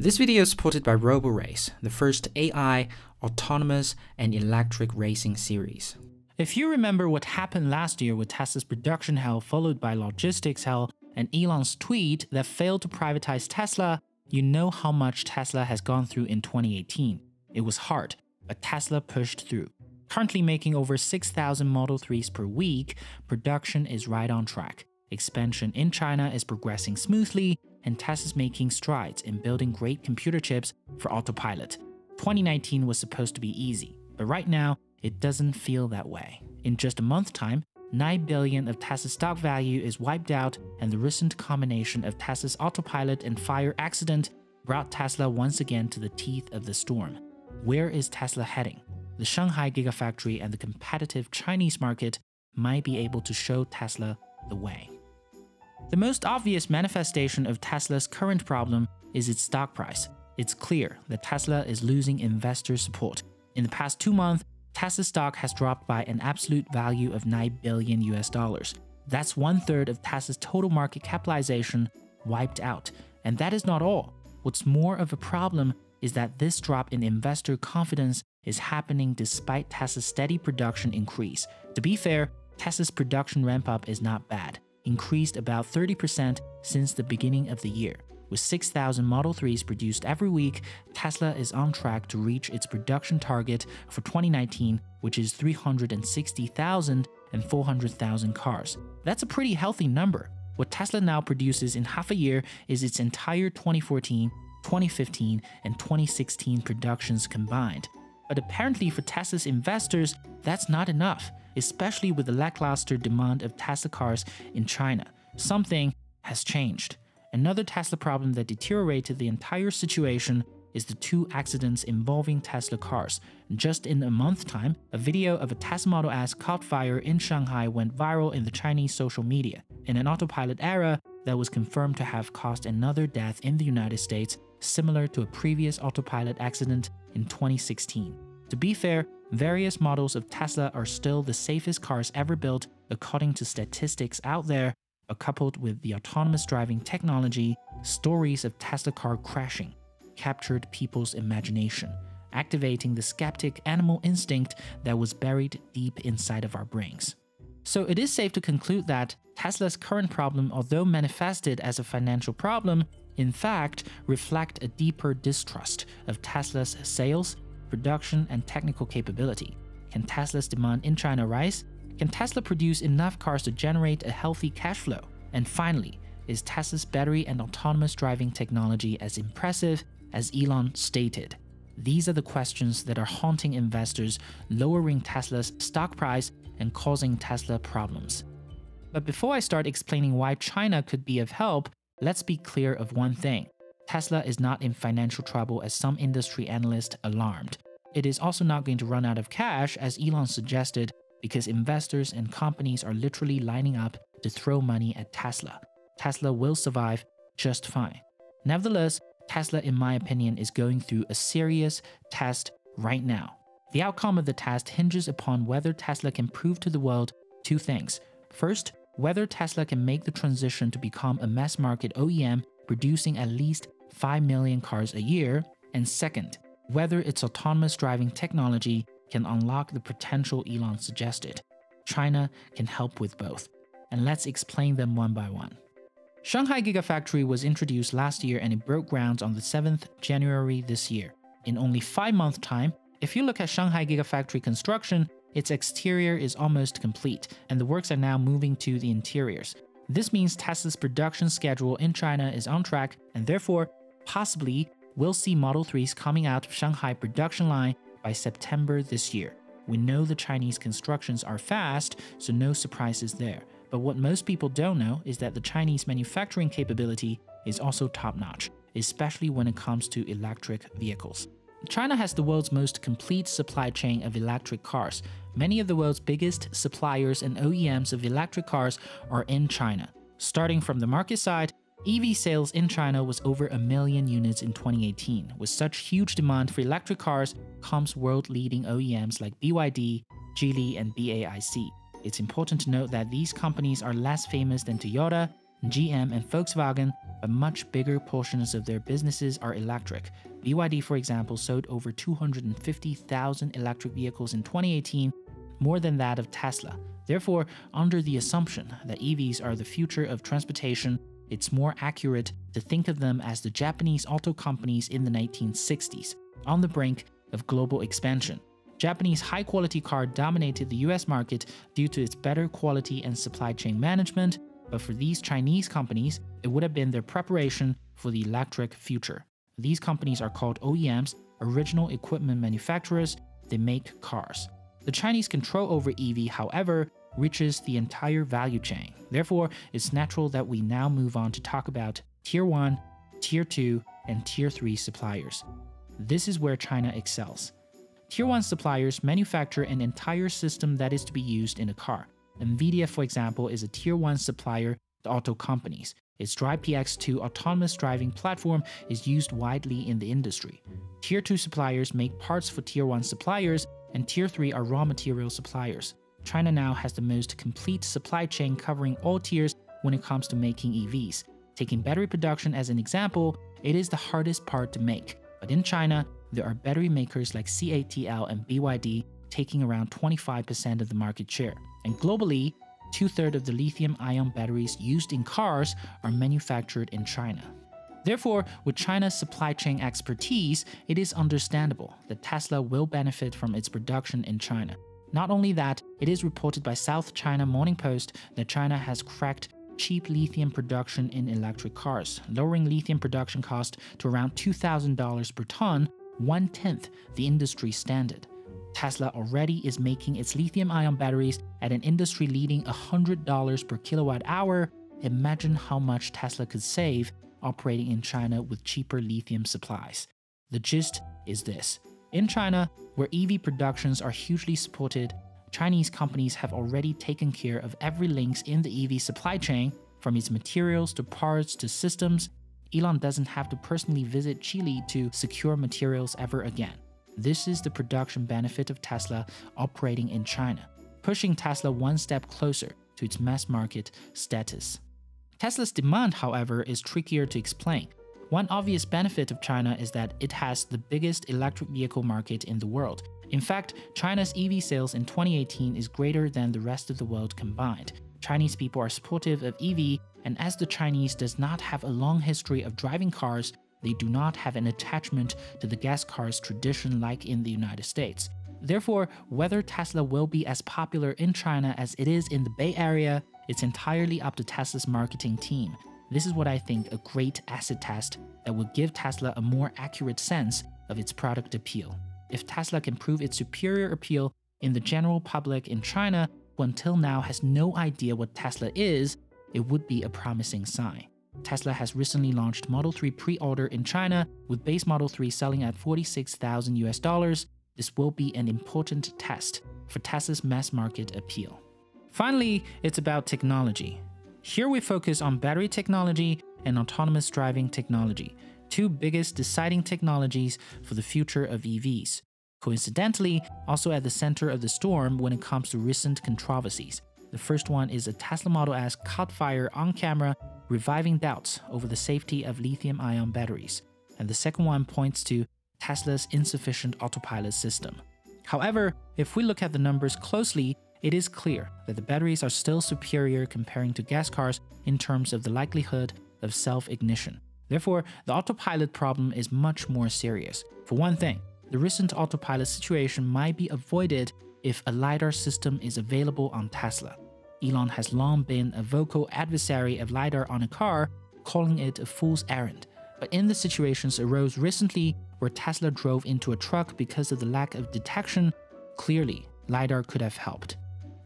This video is supported by RoboRace, the first AI, autonomous, and electric racing series. If you remember what happened last year with Tesla's production hell followed by logistics hell and Elon's tweet that failed to privatize Tesla, you know how much Tesla has gone through in 2018. It was hard, but Tesla pushed through. Currently making over 6,000 Model 3s per week, production is right on track. Expansion in China is progressing smoothly, and Tesla's making strides in building great computer chips for autopilot. 2019 was supposed to be easy, but right now, it doesn't feel that way. In just a month time, 9 billion of Tesla's stock value is wiped out, and the recent combination of Tesla's autopilot and fire accident brought Tesla once again to the teeth of the storm. Where is Tesla heading? The Shanghai Gigafactory and the competitive Chinese market might be able to show Tesla the way. The most obvious manifestation of Tesla's current problem is its stock price. It's clear that Tesla is losing investor support. In the past two months, Tesla stock has dropped by an absolute value of 9 billion US dollars. That's one third of Tesla's total market capitalization wiped out. And that is not all. What's more of a problem is that this drop in investor confidence is happening despite Tesla's steady production increase. To be fair, Tesla's production ramp up is not bad increased about 30% since the beginning of the year. With 6,000 Model 3s produced every week, Tesla is on track to reach its production target for 2019, which is 360,000 and 400,000 cars. That's a pretty healthy number. What Tesla now produces in half a year is its entire 2014, 2015, and 2016 productions combined. But apparently, for Tesla's investors, that's not enough especially with the lackluster demand of Tesla cars in China. Something has changed. Another Tesla problem that deteriorated the entire situation is the two accidents involving Tesla cars. Just in a month time, a video of a Tesla Model S caught fire in Shanghai went viral in the Chinese social media. In an autopilot era that was confirmed to have caused another death in the United States, similar to a previous autopilot accident in 2016. To be fair, Various models of Tesla are still the safest cars ever built according to statistics out there, but coupled with the autonomous driving technology, stories of Tesla car crashing captured people's imagination, activating the skeptic animal instinct that was buried deep inside of our brains. So it is safe to conclude that Tesla's current problem, although manifested as a financial problem, in fact reflect a deeper distrust of Tesla's sales production, and technical capability. Can Tesla's demand in China rise? Can Tesla produce enough cars to generate a healthy cash flow? And finally, is Tesla's battery and autonomous driving technology as impressive as Elon stated? These are the questions that are haunting investors, lowering Tesla's stock price and causing Tesla problems. But before I start explaining why China could be of help, let's be clear of one thing. Tesla is not in financial trouble as some industry analysts alarmed. It is also not going to run out of cash as Elon suggested because investors and companies are literally lining up to throw money at Tesla. Tesla will survive just fine. Nevertheless, Tesla, in my opinion, is going through a serious test right now. The outcome of the test hinges upon whether Tesla can prove to the world two things. First, whether Tesla can make the transition to become a mass market OEM producing at least 5 million cars a year, and second, whether its autonomous driving technology can unlock the potential Elon suggested. China can help with both, and let's explain them one by one. Shanghai Gigafactory was introduced last year and it broke ground on the 7th January this year. In only 5 months time, if you look at Shanghai Gigafactory construction, its exterior is almost complete, and the works are now moving to the interiors. This means Tesla's production schedule in China is on track, and therefore possibly we'll see Model 3s coming out of Shanghai production line by September this year. We know the Chinese constructions are fast, so no surprises there. But what most people don't know is that the Chinese manufacturing capability is also top notch, especially when it comes to electric vehicles. China has the world's most complete supply chain of electric cars. Many of the world's biggest suppliers and OEMs of electric cars are in China. Starting from the market side, EV sales in China was over a million units in 2018. With such huge demand for electric cars comes world-leading OEMs like BYD, Geely, and BAIC. It's important to note that these companies are less famous than Toyota, GM, and Volkswagen, but much bigger portions of their businesses are electric. BYD, for example, sold over 250,000 electric vehicles in 2018, more than that of Tesla. Therefore, under the assumption that EVs are the future of transportation, it's more accurate to think of them as the Japanese auto companies in the 1960s, on the brink of global expansion. Japanese high quality car dominated the US market due to its better quality and supply chain management, but for these Chinese companies, it would have been their preparation for the electric future. These companies are called OEMs, original equipment manufacturers, they make cars. The Chinese control over EV, however, reaches the entire value chain. Therefore, it's natural that we now move on to talk about Tier 1, Tier 2, and Tier 3 suppliers. This is where China excels. Tier 1 suppliers manufacture an entire system that is to be used in a car. NVIDIA, for example, is a Tier 1 supplier to auto companies. Its Drive PX2 autonomous driving platform is used widely in the industry. Tier 2 suppliers make parts for Tier 1 suppliers, and Tier 3 are raw material suppliers. China now has the most complete supply chain covering all tiers when it comes to making EVs. Taking battery production as an example, it is the hardest part to make. But in China, there are battery makers like CATL and BYD taking around 25% of the market share. And globally, two thirds of the lithium ion batteries used in cars are manufactured in China. Therefore, with China's supply chain expertise, it is understandable that Tesla will benefit from its production in China. Not only that, it is reported by South China Morning Post that China has cracked cheap lithium production in electric cars, lowering lithium production cost to around $2,000 per ton, one tenth the industry standard. Tesla already is making its lithium ion batteries at an industry leading $100 per kilowatt hour. Imagine how much Tesla could save operating in China with cheaper lithium supplies. The gist is this in China, where EV productions are hugely supported, Chinese companies have already taken care of every links in the EV supply chain, from its materials to parts to systems. Elon doesn't have to personally visit Chile to secure materials ever again. This is the production benefit of Tesla operating in China, pushing Tesla one step closer to its mass market status. Tesla's demand, however, is trickier to explain. One obvious benefit of China is that it has the biggest electric vehicle market in the world. In fact, China's EV sales in 2018 is greater than the rest of the world combined. Chinese people are supportive of EV, and as the Chinese does not have a long history of driving cars, they do not have an attachment to the gas cars tradition like in the United States. Therefore, whether Tesla will be as popular in China as it is in the Bay Area, it's entirely up to Tesla's marketing team. This is what I think a great acid test that will give Tesla a more accurate sense of its product appeal. If Tesla can prove its superior appeal in the general public in China, who until now has no idea what Tesla is, it would be a promising sign. Tesla has recently launched Model 3 pre-order in China, with base Model 3 selling at 46,000 US dollars. This will be an important test for Tesla's mass market appeal. Finally, it's about technology. Here we focus on battery technology and autonomous driving technology, two biggest deciding technologies for the future of EVs. Coincidentally, also at the center of the storm when it comes to recent controversies. The first one is a Tesla Model S caught fire on camera, reviving doubts over the safety of lithium ion batteries. And the second one points to Tesla's insufficient autopilot system. However, if we look at the numbers closely, it is clear that the batteries are still superior comparing to gas cars in terms of the likelihood of self ignition. Therefore, the autopilot problem is much more serious. For one thing, the recent autopilot situation might be avoided if a LiDAR system is available on Tesla. Elon has long been a vocal adversary of LiDAR on a car, calling it a fool's errand. But in the situations arose recently where Tesla drove into a truck because of the lack of detection, clearly LiDAR could have helped.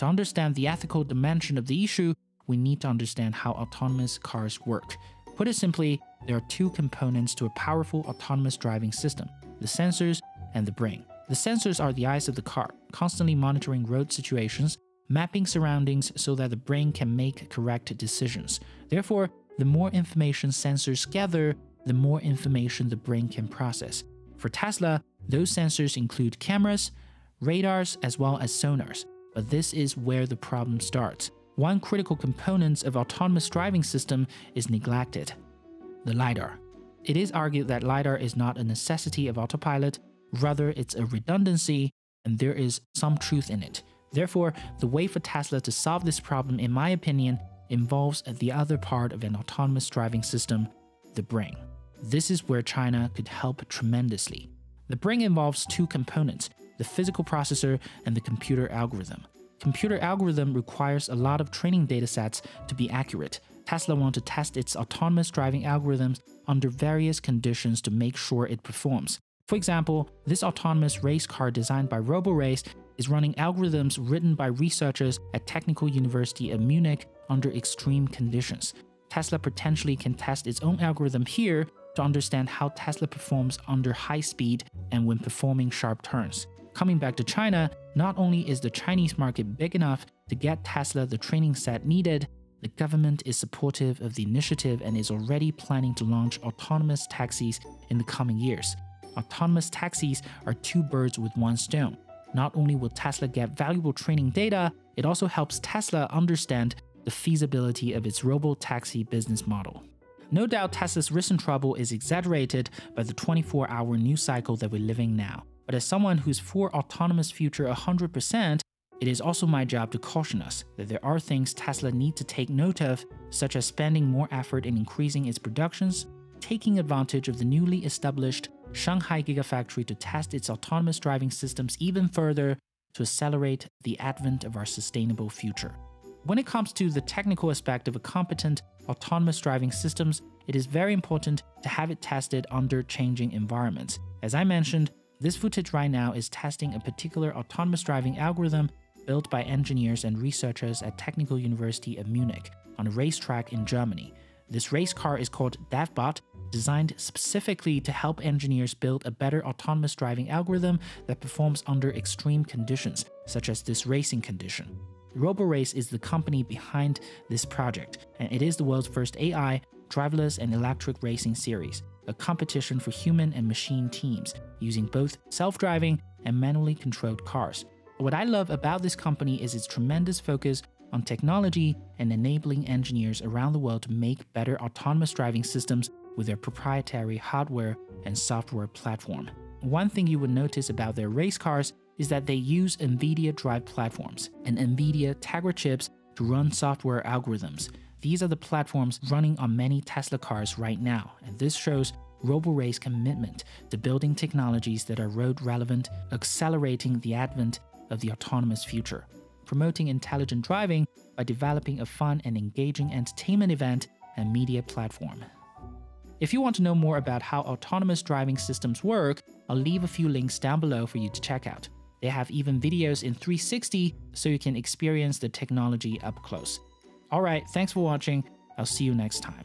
To understand the ethical dimension of the issue, we need to understand how autonomous cars work. Put it simply, there are two components to a powerful autonomous driving system the sensors and the brain. The sensors are the eyes of the car, constantly monitoring road situations, mapping surroundings so that the brain can make correct decisions. Therefore, the more information sensors gather, the more information the brain can process. For Tesla, those sensors include cameras, radars, as well as sonars. But this is where the problem starts. One critical component of autonomous driving system is neglected. the LiDAR. It is argued that LiDAR is not a necessity of autopilot, rather, it's a redundancy, and there is some truth in it. Therefore, the way for Tesla to solve this problem, in my opinion, involves the other part of an autonomous driving system, the brain. This is where China could help tremendously. The brain involves two components the physical processor and the computer algorithm. Computer algorithm requires a lot of training datasets to be accurate. Tesla wants to test its autonomous driving algorithms under various conditions to make sure it performs. For example, this autonomous race car designed by RoboRace is running algorithms written by researchers at Technical University of Munich under extreme conditions. Tesla potentially can test its own algorithm here to understand how Tesla performs under high speed and when performing sharp turns. Coming back to China, not only is the Chinese market big enough to get Tesla the training set needed, the government is supportive of the initiative and is already planning to launch autonomous taxis in the coming years. Autonomous taxis are two birds with one stone. Not only will Tesla get valuable training data, it also helps Tesla understand the feasibility of its robo taxi business model. No doubt Tesla's recent trouble is exaggerated by the 24 hour news cycle that we're living now. But as someone who's for autonomous future 100%, it is also my job to caution us that there are things Tesla need to take note of, such as spending more effort in increasing its productions, taking advantage of the newly established Shanghai Gigafactory to test its autonomous driving systems even further to accelerate the advent of our sustainable future. When it comes to the technical aspect of a competent autonomous driving systems, it is very important to have it tested under changing environments. As I mentioned, this footage right now is testing a particular autonomous driving algorithm built by engineers and researchers at Technical University of Munich on a racetrack in Germany. This race car is called DevBot, designed specifically to help engineers build a better autonomous driving algorithm that performs under extreme conditions, such as this racing condition. RoboRace is the company behind this project, and it is the world's first AI, driverless, and electric racing series a competition for human and machine teams using both self driving and manually controlled cars. What I love about this company is its tremendous focus on technology and enabling engineers around the world to make better autonomous driving systems with their proprietary hardware and software platform. One thing you would notice about their race cars is that they use NVIDIA drive platforms and NVIDIA Tegra chips to run software algorithms. These are the platforms running on many Tesla cars right now, and this shows RoboRace's commitment to building technologies that are road relevant, accelerating the advent of the autonomous future, promoting intelligent driving by developing a fun and engaging entertainment event and media platform. If you want to know more about how autonomous driving systems work, I'll leave a few links down below for you to check out. They have even videos in 360 so you can experience the technology up close. Alright, thanks for watching. I'll see you next time.